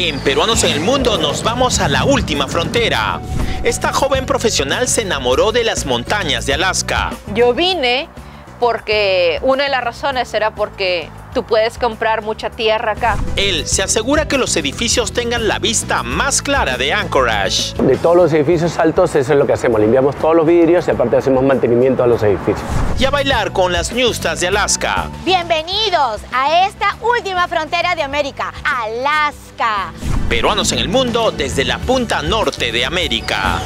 En Peruanos en el Mundo nos vamos a la última frontera. Esta joven profesional se enamoró de las montañas de Alaska. Yo vine porque una de las razones era porque tú puedes comprar mucha tierra acá. Él se asegura que los edificios tengan la vista más clara de Anchorage. De todos los edificios altos, eso es lo que hacemos. Limpiamos todos los vidrios y aparte hacemos mantenimiento a los edificios. Y a bailar con las Newstars de Alaska. Bienvenidos a esta última frontera de América, Alaska. Peruanos en el mundo desde la punta norte de América.